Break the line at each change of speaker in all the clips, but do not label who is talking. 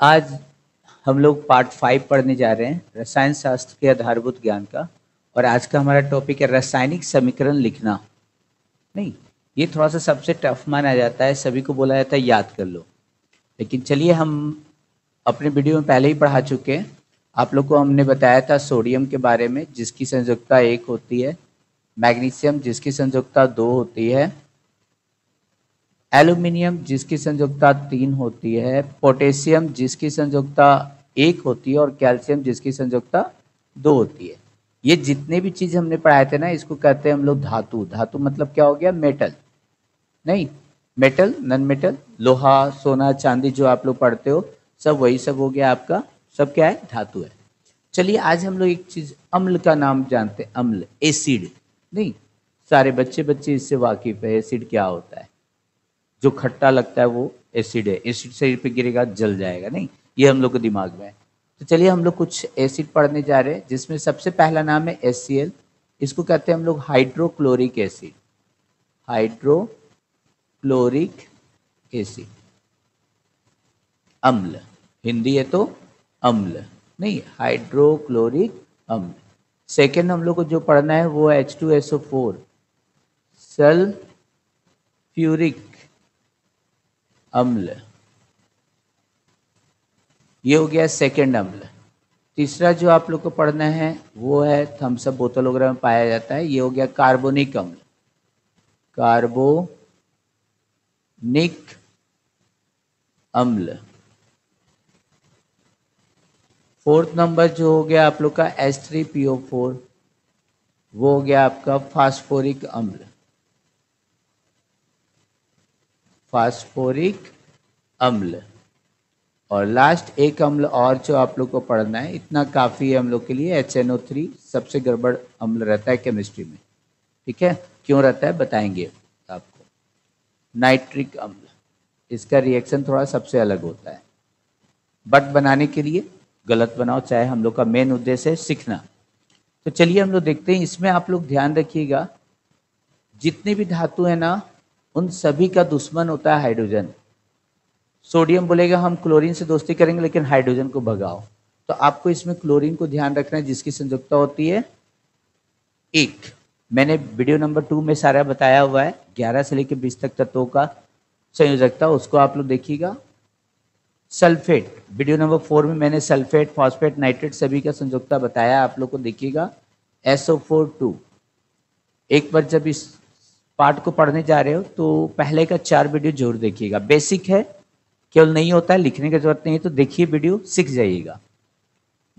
आज हम लोग पार्ट फाइव पढ़ने जा रहे हैं, रसायन शास्त्र के आधारभूत ज्ञान का, और आज का हमारा टॉपिक है रासायनिक समीकरण लिखना। नहीं, ये थोड़ा सा सबसे टफ माना जाता है, सभी को बोला जाता है, याद कर लो। लेकिन चलिए हम अपने वीडियो में पहले ही पढ़ा चुके हैं। आप लोग को हमने बताया था सोडियम के बारे में, जिसकी संयुक्ता एक होती है मैग्नीशियम जिसकी संयुक्ता दो होती है एल्यूमिनियम जिसकी संयुक्ता तीन होती है, पोटेशियम जिसकी संयुक्ता एक होती है और कैल्शियम जिसकी संयुक्ता दो होती है। ये जितने भी चीज़ हमने पढ़ाए थे ना, इसको कहते हैं हम लोग धातु। धातु मतलब क्या हो गया? मेटल। नहीं, मेटल नन मेटल लोहा, सोना, चांदी जो आप लोग पढ़ते हो, सब वही सब हो गया आपका। सब क्या है? धातु है। चलिए, आज हम लोग एक चीज़, अम्ल का नाम जानते हैं। अम्ल, एसिड। नहीं, सारे बच्चे बच्चे इससे वाकिफ है, एसिड क्या होता है? जो खट्टा लगता है वो एसिड है। एसिड शरीर पे गिरेगा जल जाएगा। नहीं, ये हम लोग के दिमाग में है। तो चलिए, हम लोग कुछ एसिड पढ़ने जा रहे हैं, जिसमें सबसे पहला नाम है एस इसको कहते हैं हम लोग हाइड्रोक्लोरिक एसिड हाइड्रोक्लोरिक एसिड अम्ल। हिंदी है तो अम्ल। नहीं हाइड्रोक्लोरिक अम्ल। सेकेंड हम लोग को जो पढ़ना है, वो H two S O four sulphuric अम्ल। ये हो गया सेकेंड अम्ल। तीसरा जो आप लोग को पढ़ना है, वो है थम्सअप बोतल वगैरह में पाया जाता है, ये हो गया कार्बोनिक अम्ल। कार्बोनिक अम्ल। फोर्थ नंबर जो हो गया आप लोग का S three P O four वो हो गया आपका फास्फोरिक अम्ल। फास्फोरिक अम्ल। और लास्ट एक अम्ल और जो आप लोग को पढ़ना है, इतना काफ़ी है हम लोग के लिए एच एन ओ थ्री सबसे गड़बड़ अम्ल रहता है केमिस्ट्री में। ठीक है? क्यों रहता है? बताएँगे आपको। नाइट्रिक अम्ल। इसका रिएक्शन थोड़ा सबसे अलग होता है। बट बनाने के लिए गलत बनाओ, चाहे हम लोग का मेन उद्देश्य है सीखना। तो चलिए हम लोग देखते हैं, इसमें आप लोग ध्यान रखिएगा, जितने भी धातु है ना उन सभी का दुश्मन होता है हाइड्रोजन। सोडियम बोलेगा, हम क्लोरीन से दोस्ती करेंगे, लेकिन हाइड्रोजन को भगाओ। तो आपको इसमें क्लोरीन को ध्यान रखना है, जिसकी संयुक्ता होती है एक। मैंने वीडियो नंबर टू में सारा बताया हुआ है, ग्यारह से लेकर बीस तक तत्वों का संयोजकता, उसको आप लोग देखिएगा। सल्फेट, वीडियो नंबर फोर में मैंने सल्फेट, फॉस्फेट, नाइट्रेट सभी का संयुक्ता बताया, आप लोग को देखिएगा। एसओ फोर टू एक बार जब इस पार्ट को पढ़ने जा रहे हो तो पहले का चार वीडियो ज़रूर देखिएगा। बेसिक है, केवल नहीं होता है, लिखने की ज़रूरत नहीं है तो देखिए वीडियो, सीख जाइएगा।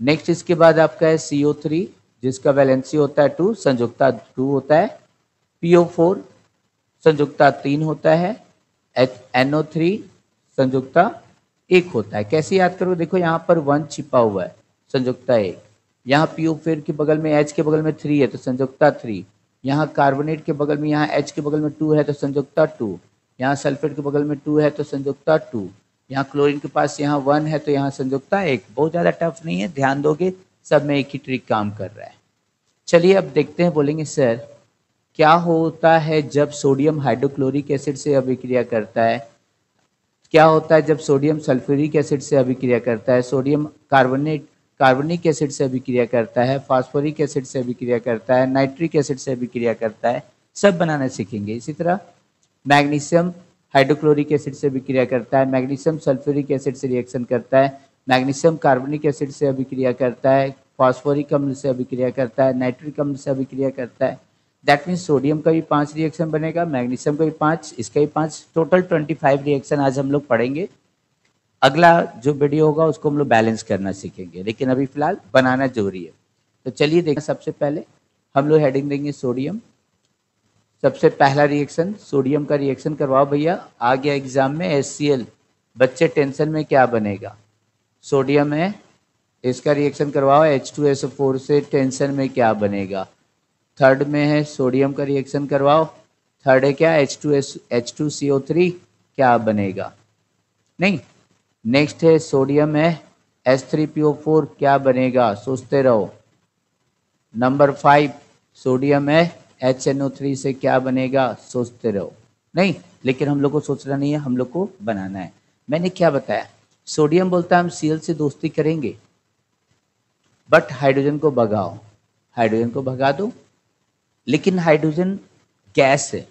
नेक्स्ट इसके बाद आपका है सी ओ थ्री जिसका वैलेंसी होता है टू, संयुक्ता टू होता है पीओ फोर संयुक्ता तीन होता है एच एन ओ थ्री संयुक्ता एक होता है। कैसे याद करो देखो, यहाँ पर वन छिपा हुआ है, संयुक्ता एक। यहाँ पी ओ फोर के बगल में एच के बगल में थ्री है तो संयुक्ता थ्री यहाँ कार्बोनेट के बगल में, यहाँ एच के बगल में टू है तो संयुक्ता टू यहाँ सल्फेट के बगल में टू है तो संयुक्ता टू यहाँ क्लोरीन के पास यहाँ वन है तो यहाँ संयुक्ता एक। बहुत ज़्यादा टफ नहीं है, ध्यान दोगे, सब में एक ही ट्रिक काम कर रहा है। चलिए अब देखते हैं, बोलेंगे, सर, क्या होता है जब सोडियम हाइड्रोक्लोरिक एसिड से अभिक्रिया करता है? क्या होता है जब सोडियम सल्फ्यूरिक एसिड से अभिक्रिया करता है? सोडियम कार्बोनेट कार्बनिक एसिड से अभिक्रिया करता है, फास्फोरिक एसिड से अभिक्रिया करता है, नाइट्रिक एसिड से अभिक्रिया करता है, सब बनाना सीखेंगे। इसी तरह मैग्नीशियम हाइड्रोक्लोरिक एसिड से अभिक्रिया करता है, मैग्नीशियम सल्फ्यूरिक एसिड से रिएक्शन करता है, मैग्नीशियम कार्बनिक एसिड से अभिक्रिया करता है, फॉस्फोरिक अम्ल से अभिक्रिया करता है, नाइट्रिक अम्ल से अभिक्रिया करता है। दैट मीन्स सोडियम का भी पाँच रिएक्शन बनेगा मैग्नीशियम का भी पाँच, इसका भी पाँच टोटल ट्वेंटी फाइव रिएक्शन आज हम लोग पढ़ेंगे। अगला जो वीडियो होगा, उसको हम लोग बैलेंस करना सीखेंगे। लेकिन अभी फ़िलहाल बनाना ज़रूरी है। तो चलिए देखें सबसे पहले। हम लोग हेडिंग देंगे सोडियम सबसे पहला रिएक्शन सोडियम का रिएक्शन करवाओ भैया। आ गया एग्ज़ाम में एससीएल बच्चे टेंशन में क्या बनेगा? सोडियम है। इसका रिएक्शन करवाओ। एच टू एस फोर से टेंशन में क्या बनेगा? थर्ड में है सोडियम का रिएक्शन करवाओ। थर्ड है क्या? H two S H two C O three क्या बनेगा? नहीं नेक्स्ट है, सोडियम है S three P O four क्या बनेगा? सोचते रहो। नंबर फाइव, सोडियम है एच एन ओ थ्री से क्या बनेगा? सोचते रहो। नहीं, लेकिन हम लोग को सोचना नहीं है, हम लोग को बनाना है। मैंने क्या बताया? सोडियम बोलता है, हम सीएल से दोस्ती करेंगे। बट हाइड्रोजन को भगाओ। हाइड्रोजन को भगा दो। लेकिन हाइड्रोजन गैस है।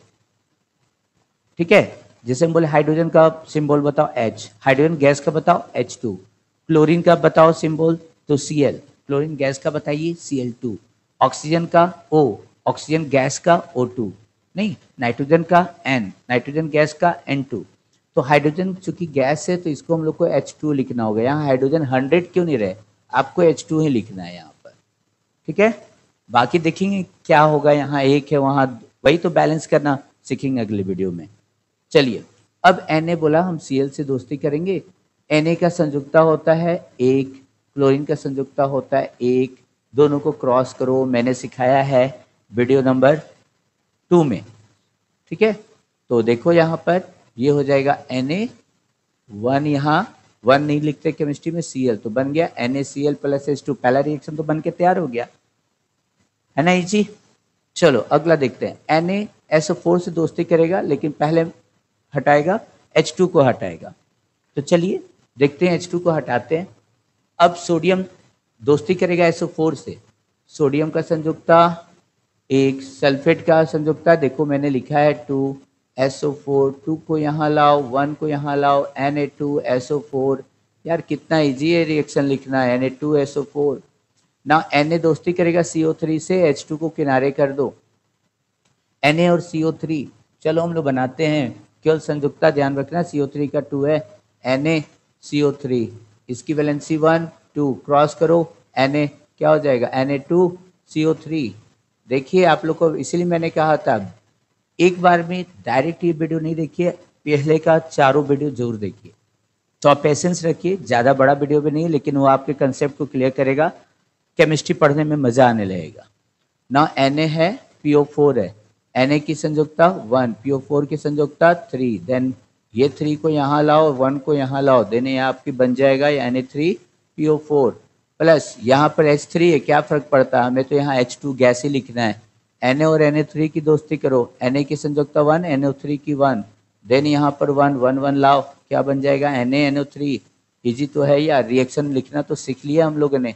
ठीक है? जैसे हम बोले हाइड्रोजन का सिंबल बताओ, H. हाइड्रोजन गैस का बताओ H2 क्लोरीन का बताओ सिंबल तो Cl. क्लोरीन गैस का बताइए Cl2 ऑक्सीजन का, O. ऑक्सीजन गैस का O2 नहीं नाइट्रोजन का, N. नाइट्रोजन गैस का N2 तो हाइड्रोजन चूँकि गैस है तो इसको हम लोग को H2 लिखना होगा। यहाँ हाइड्रोजन 100 क्यों नहीं रहे? आपको H2 ही लिखना है यहाँ पर। ठीक है? बाकी देखेंगे क्या होगा। यहाँ एक है, वहाँ वही तो बैलेंस करना सीखेंगे अगले वीडियो में। चलिए, अब Na बोला, हम Cl से दोस्ती करेंगे। Na का संयुक्ता होता है एक क्लोरीन का संयुक्ता होता है एक। दोनों को क्रॉस करो, मैंने सिखाया है वीडियो नंबर टू में। ठीक है? तो देखो यहाँ पर, ये हो जाएगा एन ए वन यहाँ वन नहीं लिखते केमिस्ट्री में Cl तो बन गया N A C L plus S two पहला रिएक्शन तो बन के तैयार हो गया। है ना जी चलो, अगला देखते हैं। Na से दोस्ती करेगा, लेकिन पहले हटाएगा H2 को हटाएगा। तो चलिए, देखते हैं H2 को हटाते हैं। अब सोडियम दोस्ती करेगा एसओ फोर से। सोडियम का संयुक्ता, एक सल्फेट का संयुक्ता, देखो मैंने लिखा है टू एसओ फोर टू को यहाँ लाओ वन को यहाँ लाओ Na2SO4 यार कितना इजी है रिएक्शन लिखना है Na2SO4 ना एन ए दोस्ती करेगा सी ओ थ्री से एच टू को किनारे कर दो। एन ए और सी ओ थ्री चलो हम लोग बनाते हैं। केवल संयुक्ता ध्यान रखना सी थ्री का टू है N A C O three इसकी वैलेंसी वन टू क्रॉस करो एन ए क्या हो जाएगा? N A two C O three देखिए, आप लोग को इसलिए मैंने कहा था, एक बार में डायरेक्ट ये वीडियो नहीं देखिए, पहले का चारों वीडियो ज़रूर देखिए। तो आप पेशेंस रखिए, ज़्यादा बड़ा वीडियो भी नहीं लेकिन वो आपके कंसेप्ट को क्लियर करेगा केमिस्ट्री पढ़ने में मज़ा आने लगेगा। ना एन ए है पी ओ फोर है। एन की संयुक्ता वन, पी फोर की संयुक्ता थ्री। देन ये थ्री को यहाँ लाओ, वन को यहाँ लाओ। देन ये आपकी बन जाएगा N A three P O four plus यहाँ पर एच थ्री है, क्या फ़र्क पड़ता है? हमें तो यहाँ एच टू गैस ही लिखना है। एन और एन ए थ्री की दोस्ती करो। एन ए की संयुक्ता वन एन ओ थ्री की वन। देन यहाँ पर वन वन वन लाओ। क्या बन जाएगा? N A N O three easy तो है यार रिएक्शन लिखना तो सीख लिया हम लोगों ने।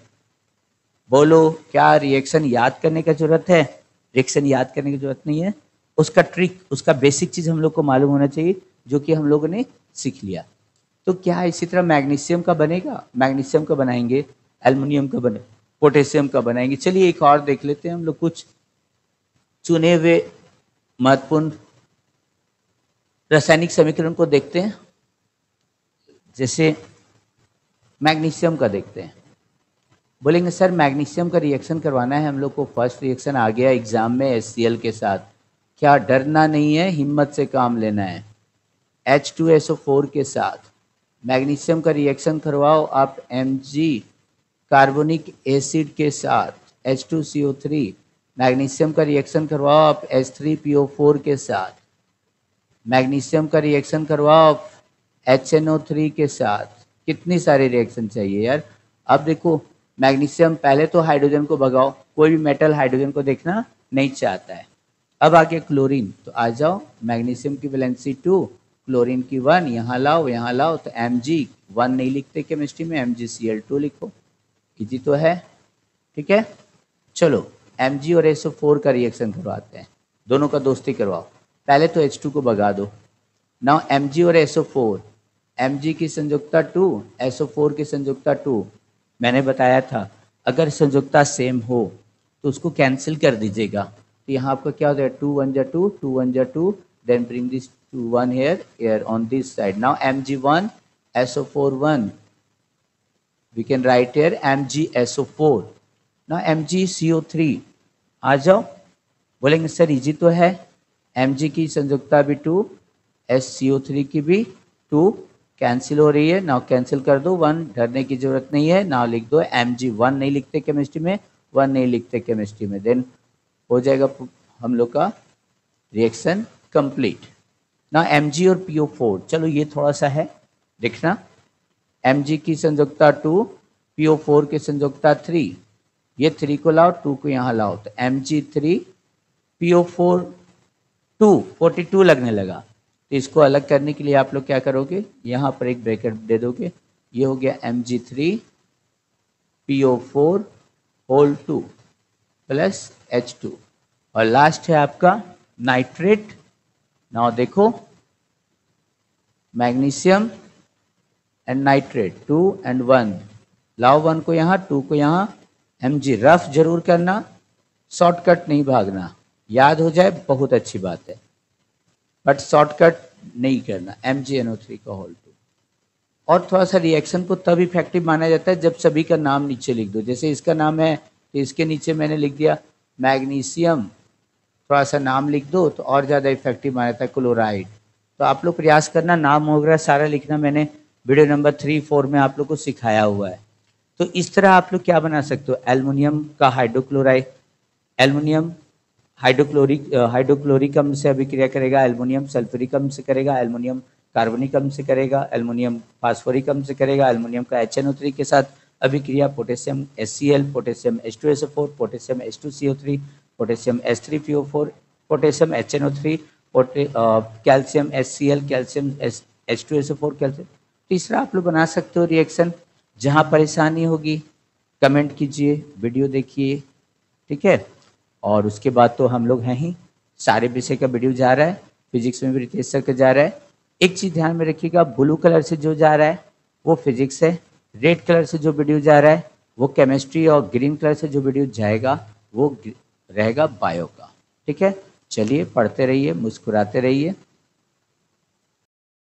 बोलो, क्या रिएक्शन याद करने का ज़रूरत है? रिएक्शन याद करने की ज़रूरत नहीं है। उसका ट्रिक उसका बेसिक चीज़ हम लोग को मालूम होना चाहिए, जो कि हम लोगों ने सीख लिया। तो क्या इसी तरह मैग्नीशियम का बनेगा? मैग्नीशियम का बनाएँगे, एल्युमिनियम का बने, पोटेशियम का बनाएँगे। चलिए एक और देख लेते हैं हम लोग कुछ। चुने हुए महत्वपूर्ण रासायनिक समीकरण को देखते हैं। जैसे मैग्नीशियम का देखते हैं। बोलेंगे, सर, मैग्नीशियम का रिएक्शन करवाना है, हम लोग को फ़र्स्ट रिएक्शन आ गया एग्ज़ाम में एससीएल के साथ। क्या डरना नहीं है, हिम्मत से काम लेना है। H2SO4 के साथ। मैग्नीशियम का रिएक्शन करवाओ, आप Mg कार्बोनिक एसिड के साथ। H2CO3 मैग्नीशियम का रिएक्शन करवाओ, आप H3PO4 के साथ। मैग्नीशियम का रिएक्शन करवाओ, आप HNO3 के साथ। कितनी सारी रिएक्शन चाहिए यार? अब देखो मैग्नीशियम पहले तो हाइड्रोजन को भगाओ, कोई भी मेटल हाइड्रोजन को देखना नहीं चाहता है। अब आगे क्लोरीन तो आ जाओ, मैग्नीशियम की वैलेंसी टू, क्लोरीन की वन, यहाँ लाओ यहाँ लाओ तो एम जी वन नहीं लिखते केमिस्ट्री में M G C L two लिखो। इजी तो है, ठीक है? चलो एम जी और एसओ फोर का रिएक्शन करवाते हैं। दोनों का दोस्ती करवाओ। पहले तो एच टू को भगा दो। नाउ एम जी और एसओ फोर एम जी की संयुक्ता टू एसओ फोर की संयुक्ता टू मैंने बताया था, अगर संयुक्ता सेम हो तो उसको कैंसिल कर दीजिएगा। तो यहाँ आपका क्या हो जाएगा? टू वन जा टू टू वन जा two then bring this to one here air on this side now M G one S O four one we can write here M G S O four ना M G C O three आ जाओ। बोलेंगे, sir easy तो है। M G की संयुक्ता भी two S C O three की भी टू कैंसिल हो रही है नाउ कैंसिल कर दो, वन डरने की ज़रूरत नहीं है नाउ लिख दो एम जी वन नहीं लिखते केमिस्ट्री में, वन नहीं लिखते केमिस्ट्री में देन हो जाएगा हम लोग का रिएक्शन कंप्लीट ना एम जी और पी ओ फोर चलो ये थोड़ा सा है, देखना। एम जी की संयुक्ता टू पी ओ फोर की संयुक्ता थ्री ये थ्री को लाओ टू को यहाँ लाओ तो M G three P O four two forty two लगने लगा। तो इसको अलग करने के लिए आप लोग क्या करोगे? यहाँ पर एक ब्रैकेट दे दोगे। ये हो गया M G three P O four whole two plus H two और लास्ट है आपका नाइट्रेट नाउ देखो magnesium and nitrate two and one लाओ वन को यहाँ टू को यहाँ। एम जी रफ ज़रूर करना शॉर्टकट नहीं भागना। याद हो जाए, बहुत अच्छी बात है। बट शॉर्टकट नहीं करना M G N O three का होल टू और थोड़ा सा रिएक्शन को तब इफ़ेक्टिव माना जाता है जब सभी का नाम नीचे लिख दो। जैसे इसका नाम है तो इसके नीचे मैंने लिख दिया मैग्नीशियम। थोड़ा सा नाम लिख दो तो और ज़्यादा इफ़ेक्टिव माना जाता है क्लोराइड। तो आप लोग प्रयास करना, नाम वगैरह सारा लिखना मैंने वीडियो नंबर थ्री फोर में आप लोग को सिखाया हुआ है। तो इस तरह आप लोग क्या बना सकते हो? एल्युमिनियम का हाइड्रोक्लोराइड एल्युमिनियम हाइड्रोक्लोरिक हाइड्रोक्लोरिक अम्ल से अभिक्रिया करेगा एल्युमिनियम सल्फ्यूरिक अम्ल से करेगा एल्युमिनियम कार्बनिक अम्ल से करेगा एल्युमिनियम फास्फोरिक अम्ल से करेगा एल्युमिनियम का एच के साथ अभिक्रिया potassium S C L potassium S potassium H two C O three potassium S potassium H N O three calcium S C L calcium S S O four calcium तीसरा आप लोग बना सकते हो रिएक्शन जहाँ परेशानी होगी कमेंट कीजिए वीडियो देखिए, ठीक है? और उसके बाद तो हम लोग हैं ही, सारे विषय का वीडियो जा रहा है फिजिक्स में भी रितेश सर का जा रहा है। एक चीज़ ध्यान में रखिएगा ब्लू कलर से जो जा रहा है, वो फिजिक्स है रेड कलर से जो वीडियो जा रहा है, वो केमिस्ट्री और ग्रीन कलर से जो वीडियो जाएगा, वो रहेगा बायो का। ठीक है? चलिए, पढ़ते रहिए, मुस्कुराते रहिए।